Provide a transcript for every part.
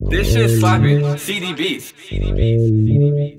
This shit slapping. CDBs. CDBs.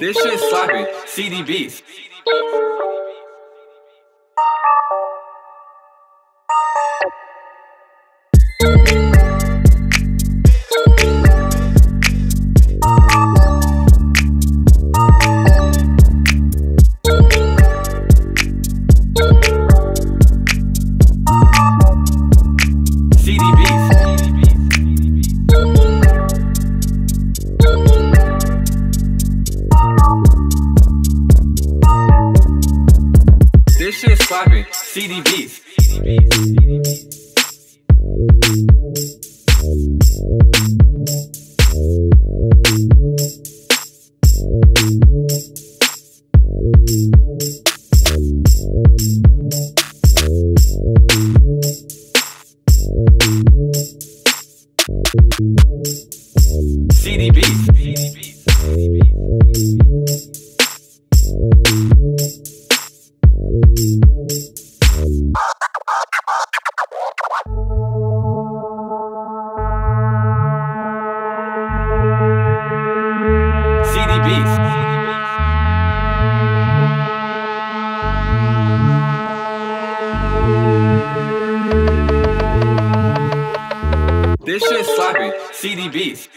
This shit slapping. CDBs. This shit slapping. CDBs. CDBs. CDBs. This shit slapping. CDBs.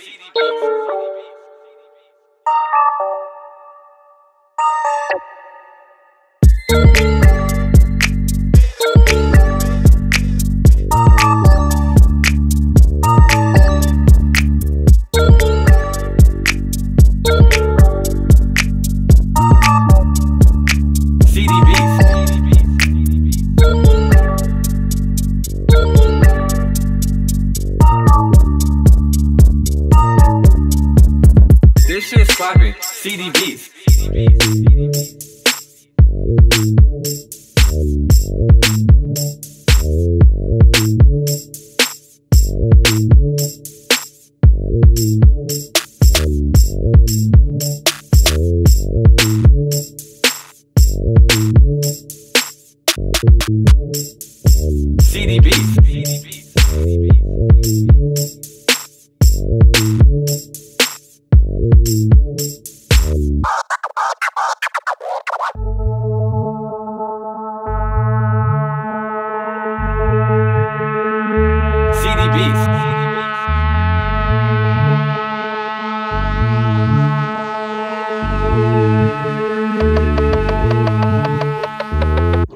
This shit is slapping. CDBs. CDBs.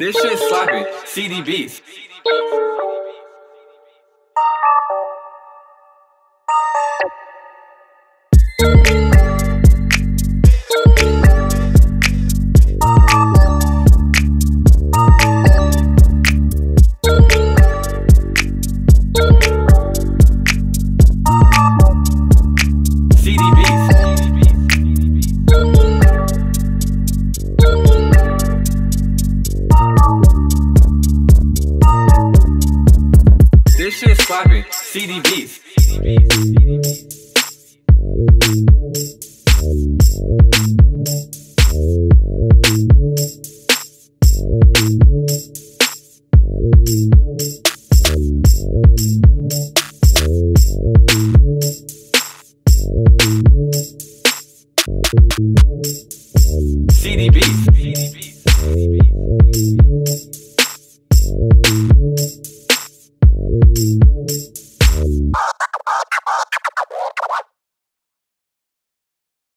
This shit slapping. CDBs. This shit slapping. CDBs. CDBs.